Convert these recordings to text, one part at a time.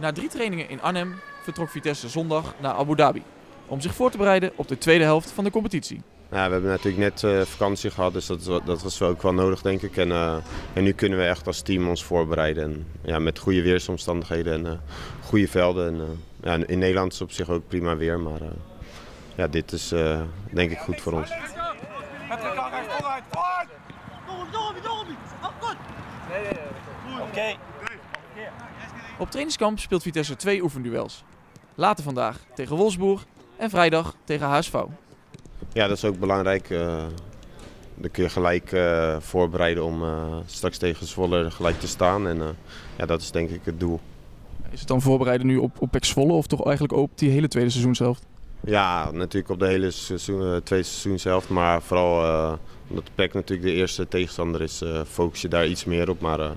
Na drie trainingen in Arnhem vertrok Vitesse zondag naar Abu Dhabi. Om zich voor te bereiden op de tweede helft van de competitie. Ja, we hebben natuurlijk net uh, vakantie gehad, dus dat, dat was ook wel nodig denk ik. En, uh, en nu kunnen we echt als team ons voorbereiden. En, ja, met goede weersomstandigheden en uh, goede velden. En, ja, in Nederland is het op zich ook prima weer, maar ja, dit is denk ik goed voor ons. Oké. Op trainingskamp speelt Vitesse twee oefenduels. Later vandaag tegen Wolfsburg en vrijdag tegen HSV. Ja, dat is ook belangrijk. Uh, dan kun je gelijk uh, voorbereiden om uh, straks tegen Zwolle gelijk te staan. En ja, dat is denk ik het doel. Is het dan voorbereiden nu op, op PEC Zwolle of toch eigenlijk op die hele tweede seizoen zelf? Ja, natuurlijk op de hele seizoen, tweede seizoen zelf. Maar vooral omdat PEC natuurlijk de eerste tegenstander is, focus je daar iets meer op. Maar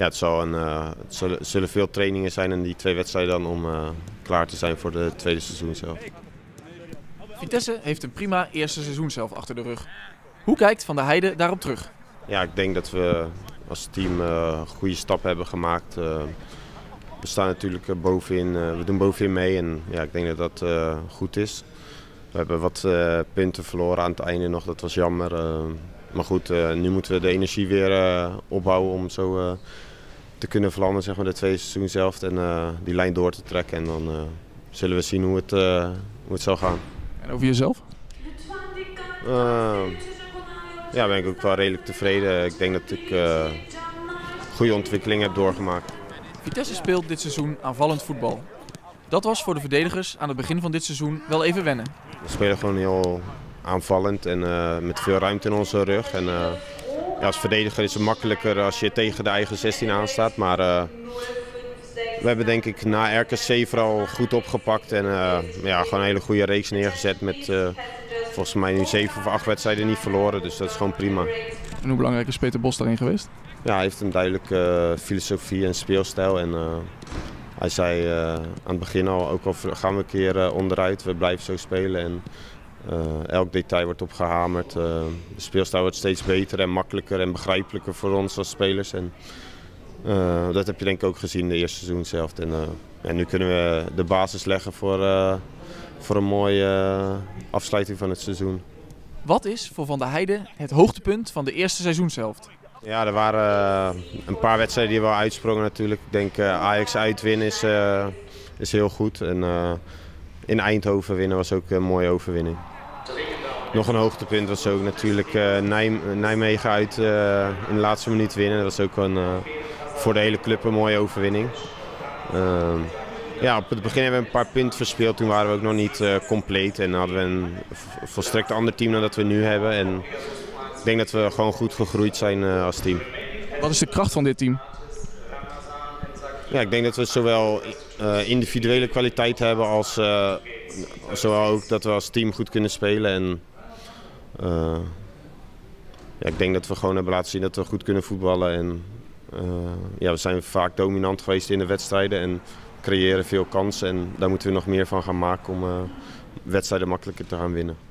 ja, het, zal een, het zullen, zullen, veel trainingen zijn in die twee wedstrijden dan om klaar te zijn voor de tweede seizoen zelf. Vitesse heeft een prima eerste seizoen zelf achter de rug. Hoe kijkt Van der Heijden daarop terug? Ja, ik denk dat we als team uh, goede stappen hebben gemaakt. Uh, we staan natuurlijk bovenin, uh, we doen bovenin mee en ja, ik denk dat dat goed is. We hebben wat punten verloren aan het einde nog, dat was jammer. Maar goed, nu moeten we de energie weer opbouwen om zo te kunnen verlanden, zeg maar, de tweede seizoen zelf. En die lijn door te trekken en dan zullen we zien hoe het, hoe het zal gaan. En over jezelf? Ja, ben ik ook wel redelijk tevreden. Ik denk dat ik goede ontwikkeling heb doorgemaakt. Vitesse speelt dit seizoen aanvallend voetbal. Dat was voor de verdedigers aan het begin van dit seizoen wel even wennen. We spelen gewoon heel aanvallend en uh, met veel ruimte in onze rug. En, ja, als verdediger is het makkelijker als je tegen de eigen 16 aanstaat. Maar we hebben denk ik na RKC vooral goed opgepakt en uh, ja, gewoon een hele goede reeks neergezet met uh, volgens mij nu zeven of acht wedstrijden niet verloren. Dus dat is gewoon prima. En hoe belangrijk is Peter Bos daarin geweest? Ja, hij heeft een duidelijke filosofie en speelstijl. En, hij zei aan het begin al, ook al gaan we een keer onderuit, we blijven zo spelen. En, elk detail wordt opgehamerd. de speelstijl wordt steeds beter en makkelijker en begrijpelijker voor ons als spelers. En, uh, dat heb je denk ik ook gezien in de eerste seizoen zelf. En, uh, en nu kunnen we de basis leggen voor, uh, voor een mooie afsluiting van het seizoen. Wat is voor Van der Heijden het hoogtepunt van de eerste seizoenshelft? Ja, er waren een paar wedstrijden die wel uitsprongen natuurlijk. Ik denk Ajax uitwinnen is, is heel goed. En in Eindhoven winnen was ook een mooie overwinning. Nog een hoogtepunt was ook natuurlijk Nij Nijmegen uit in de laatste minuut winnen. Dat was ook een voor de hele club een mooie overwinning. Uh, ja, op het begin hebben we een paar punten verspeeld. Toen waren we ook nog niet uh, compleet. En hadden we een volstrekt ander team dan dat we nu hebben. En ik denk dat we gewoon goed gegroeid zijn uh, als team. Wat is de kracht van dit team? Ja, ik denk dat we zowel uh, individuele kwaliteit hebben als zowel ook dat we als team goed kunnen spelen. En, ja, ik denk dat we gewoon hebben laten zien dat we goed kunnen voetballen. En ja, we zijn vaak dominant geweest in de wedstrijden en creëren veel kansen. En daar moeten we nog meer van gaan maken om wedstrijden makkelijker te gaan winnen.